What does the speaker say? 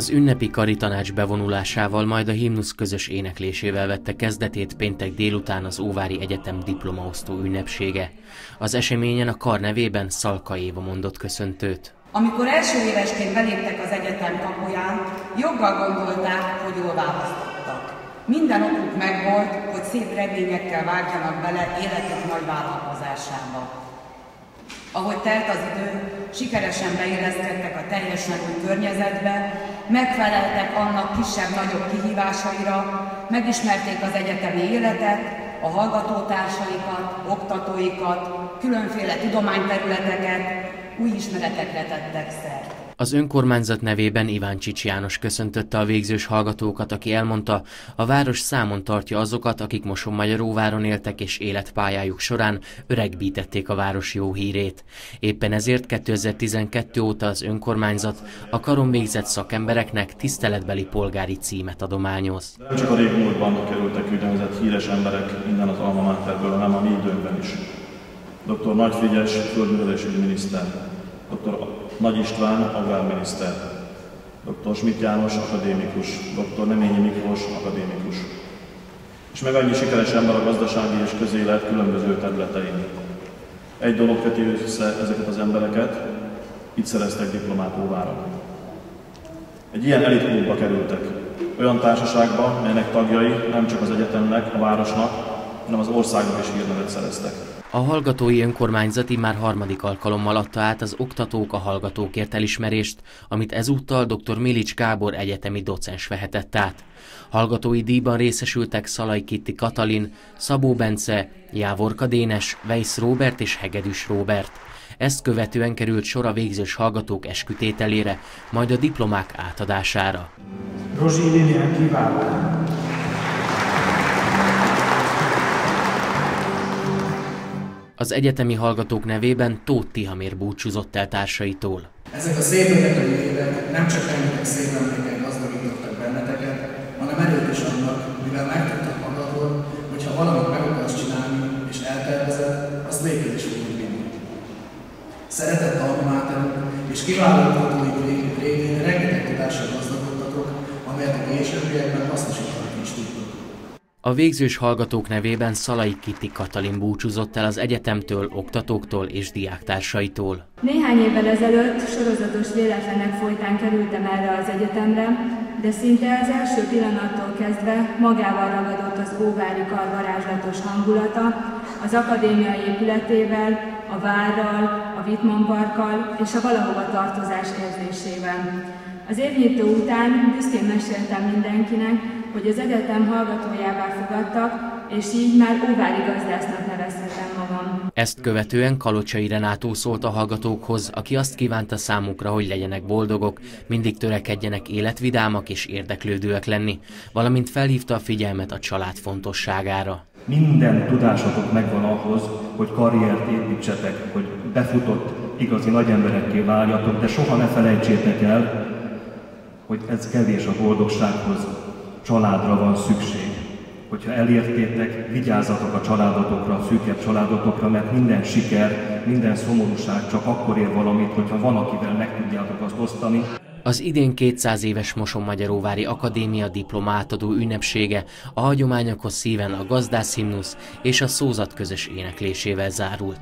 Az ünnepi karitanács bevonulásával, majd a himnusz közös éneklésével vette kezdetét péntek délután az Óvári Egyetem diplomaosztó ünnepsége. Az eseményen a kar nevében Szalka Éva mondott köszöntőt. Amikor első évesként beléptek az egyetem kapuján, joggal gondolták, hogy jól választottak. Minden okuk megvolt, hogy szép reményekkel vágjanak bele életük nagy vállalkozásába. Ahogy telt az idő, sikeresen beilleszkedtek a teljesen új környezetbe, megfeleltek annak kisebb-nagyobb kihívásaira, megismerték az egyetemi életet, a hallgatótársaikat, oktatóikat, különféle tudományterületeket, új ismeretekre tettek szert. Az önkormányzat nevében Iván Csics János köszöntötte a végzős hallgatókat, aki elmondta, a város számon tartja azokat, akik Moson-Magyaróváron éltek és életpályájuk során öregbítették a város jó hírét. Éppen ezért 2012 óta az önkormányzat a karon végzett szakembereknek tiszteletbeli polgári címet adományoz. Nem csak a régmúltban kerültek úgynevezett híres emberek innen az Alma hanem a mi időnkben is. Dr. Nagy Frigyes, földművelésügyi miniszter, dr. nagy István, agrárminiszter, dr. Schmidt János, akadémikus, dr. Neményi Miklós, akadémikus. És meg annyi sikeres ember a gazdasági és közélet különböző területein. Egy dolog köti össze ezeket az embereket, itt szereztek diplomát Óvára. Egy ilyen elitklubba kerültek, olyan társaságba, melynek tagjai nem csak az egyetemnek, a városnak, hanem az országnak is hírnevet szereztek. A hallgatói önkormányzati már harmadik alkalommal adta át az oktatók a hallgatókért elismerést, amit ezúttal dr. Milics Gábor egyetemi docens vehetett át. Hallgatói díjban részesültek Szalai Kitti Katalin, Szabó Bence, Jávorka Dénes, Weiss Robert és Hegedűs Robert. Ezt követően került sor a végzős hallgatók eskütételére, majd a diplomák átadására. Rozsi Lilian kiváló. Az egyetemi hallgatók nevében Tóth Tihamér búcsúzott el társaitól. Ezek a szép évek nem csak rengeteg szép emléken gazdagítottak benneteket, hanem erőt is annak, mivel megtudtak magadról, hogy ha valamit meg akarsz csinálni és eltervezed, azt végül is fogod vinni. Szeretett almamáterünk és kiváló A végzős hallgatók nevében Szalai Kitti Katalin búcsúzott el az egyetemtől, oktatóktól és diáktársaitól. Néhány évvel ezelőtt sorozatos véletlenek folytán kerültem erre az egyetemre, de szinte az első pillanattól kezdve magával ragadott az óvári kar varázslatos hangulata, az akadémia épületével, a várral, a Wittmann parkkal és a valahova tartozás érzésével. Az évnyitó után büszkén meséltem mindenkinek, hogy az egyetem hallgatójává fogadtak, és így már óvári gazdásznak nevezhetem magam. Ezt követően Kalocsai Renátó szólt a hallgatókhoz, aki azt kívánta számukra, hogy legyenek boldogok, mindig törekedjenek életvidámak és érdeklődőek lenni, valamint felhívta a figyelmet a család fontosságára. Minden tudásotok megvan ahhoz, hogy karriert építsetek, hogy befutott igazi nagy emberekké váljatok, de soha ne felejtsétek el, hogy ez kevés a boldogsághoz, családra van szükség. Hogyha elértétek, vigyázzatok a családotokra, a szűkebb családotokra, mert minden siker, minden szomorúság csak akkor ér valamit, hogyha van, akivel meg tudjátok azt osztani. Az idén 200 éves Moson-Magyaróvári Akadémia diplomátadó ünnepsége a hagyományokhoz szíven a gazdász és a szózat közös éneklésével zárult.